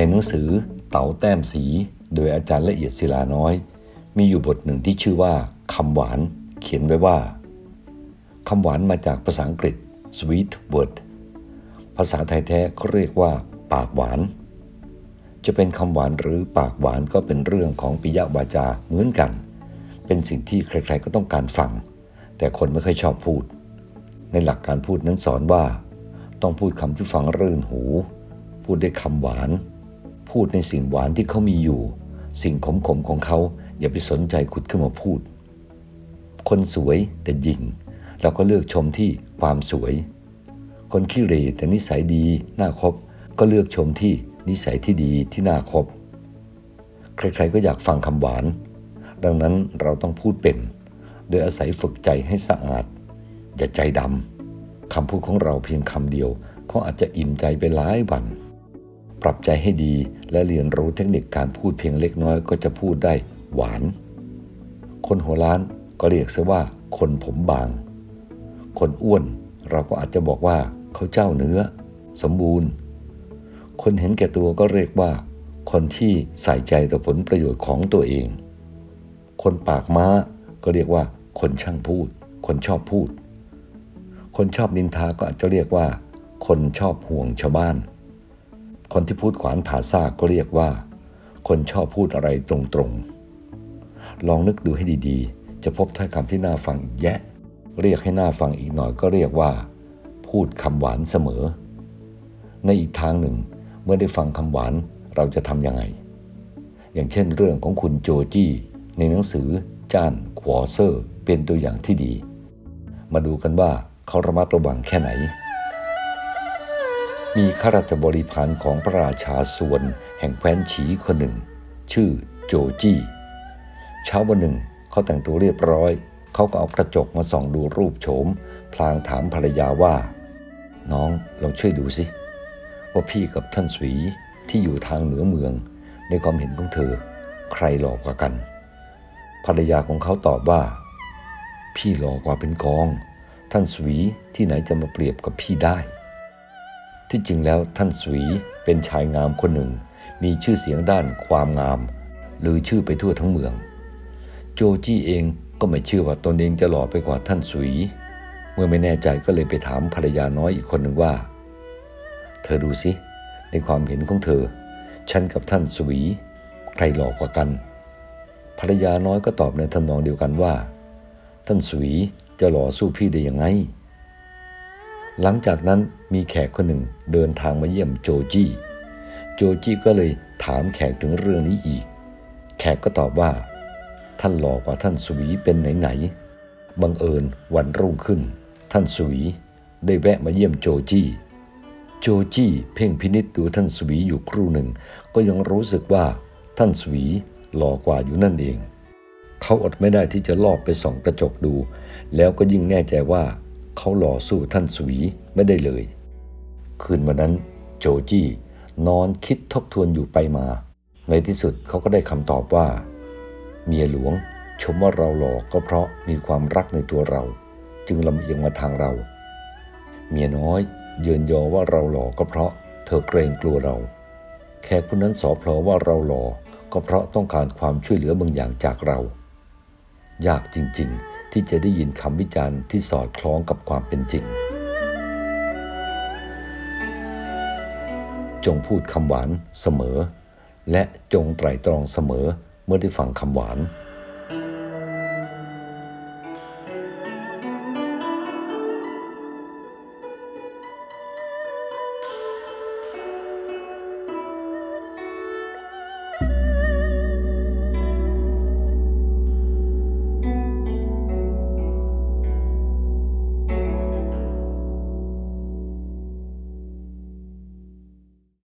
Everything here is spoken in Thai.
ในหนังสือเต๋าแต้มสี โดยอาจารย์ละเอียดศิลาน้อย มีอยู่บทหนึ่งที่ชื่อว่าคำหวานเขียนไว้ว่าคำหวานมาจากภาษาอังกฤษ sweet word ภาษาไทยแท้เขาเรียกว่า ปากหวาน จะเป็นคำหวานหรือปากหวานก็เป็นเรื่องของปิยวาจาเหมือนกัน เป็นสิ่งที่ใครๆก็ต้องการฟัง แต่คนไม่ค่อยชอบพูด ในหลักการพูดนั้นสอนว่า ต้องพูดคำที่ฟังรื่นหู พูดด้วยคำหวาน พูดในสิ่งหวานที่เขามีอยู่ สิ่งขมๆของเขาอย่าไปสนใจขุดขึ้นมาพูด คนสวยแต่หยิงเราก็เลือกชมที่ความสวย คนขี้เรแต่นิสัยดีน่าคบ ก็เลือกชมที่นิสัยที่ดีที่น่าคบ ใครๆก็อยากฟังคำหวาน ดังนั้นเราต้องพูดเป็น โดยอาศัยฝึกใจให้สะอาด อย่าใจดำคำพูดของเราเพียงคำเดียวเขาอาจจะอิ่มใจไปหลายวัน ปรับใจให้ดีและเรียนรู้เทคนิคการพูดเพียงเล็กน้อยก็จะพูดได้หวาน คนหัวล้านก็เรียกซะว่าคนผมบาง คนอ้วนเราก็อาจจะบอกว่าเขาเจ้าเนื้อ สมบูรณ์ คนเห็นแก่ตัวก็เรียกว่า คนที่ใส่ใจต่อผลประโยชน์ของตัวเอง คนปากม้าก็เรียกว่า คนช่างพูด คนชอบพูด คนชอบนินทาก็อาจจะเรียกว่า คนชอบห่วงชาวบ้าน คนที่พูดขวานผ่าซากก็เรียกว่า คนชอบพูดอะไรตรงๆ ลองนึกดูให้ดีๆ จะพบถ้อยคำที่น่าฟังอีกแยะ เรียกให้น่าฟังอีกหน่อยก็เรียกว่า พูดคำหวานเสมอ ในอีกทางหนึ่งเมื่อได้ฟังคำหวานเราจะทำยังไง อย่างเช่นเรื่องของคุณโจจี้ในหนังสือจ้านควอเซอร์ เป็นตัวอย่างที่ดี มาดูกันว่าเขาระมัดระวังแค่ไหน มีข้าราชบริพารของพระราชาส่วนแห่งแคว้นฉีคนหนึ่ง ชื่อโจจี้ เช้าวันหนึ่งเขาแต่งตัวเรียบร้อย เขาก็เอากระจกมาส่องดูรูปโฉม พลางถามภรรยาว่า น้องลองช่วยดูสิ ว่าพี่กับท่านสวีที่อยู่ทางเหนือเมือง ในความเห็นของเธอ ใครหลอกกว่ากัน ภรรยาของเขาตอบว่า พี่หลอกกว่าเป็นกอง ท่านสวีที่ไหนจะมาเปรียบกับพี่ได้ ที่จริงแล้วท่านสวีเป็นชายงามคนหนึ่ง มีชื่อเสียงด้านความงาม หรือชื่อไปทั่วทั้งเมือง โจจี้เองก็ไม่เชื่อว่าตนเองจะหล่อไปกว่าท่านสุย เมื่อไม่แน่ใจก็เลยไปถามภรรยาน้อยอีกคนหนึ่งว่า เธอดูสิในความเห็นของเธอ ฉันกับท่านสุยใครหล่อกว่ากัน ภรรยาน้อยก็ตอบในทำนองเดียวกันว่า ท่านสุยจะหล่อสู้พี่ได้ยังไง หลังจากนั้น มีแขกคนหนึ่งเดินทางมาเยี่ยมโจจี้ โจจี้ก็เลยถามแขกถึงเรื่องนี้อีก แขกก็ตอบว่า ท่านหลอกว่าท่านสุวีเป็นไหนๆบังเอิญวันรุ่งขึ้น ท่านสุวีได้แวะมาเยี่ยมโจจี้ โจจี้เพ่งพินิษดูท่านสุวีอยู่ครู่หนึ่ง ก็ยังรู้สึกว่าท่านสุวีหล่อกว่าอยู่นั่นเอง เขาอดไม่ได้ที่จะลอบไปส่องกระจกดู แล้วก็ยิ่งแน่ใจว่าเขาหล่อสู้ท่านสุวีไม่ได้เลย คืนวันนั้นโจจี้นอนคิดทบทวนอยู่ไปมา ในที่สุดเขาก็ได้คำตอบว่า เมียหลวงชมว่าเราหล่อก็เพราะมีความรักในตัวเรา จึงลำเอียงมาทางเรา เมียน้อยเยือนยอว่าเราหล่อก็เพราะเธอเกรงกลัวเรา แขกผู้นั้นสอพลอว่าเราหล่อก็เพราะต้องการความช่วยเหลือบางอย่างจากเรา ยากจริงๆ ที่จะได้ยินคำวิจารณ์ที่สอดคล้องกับความเป็นจริง จงพูดคำหวานเสมอ และจงไตรตรองเสมอเมื่อได้ฟังคำหวาน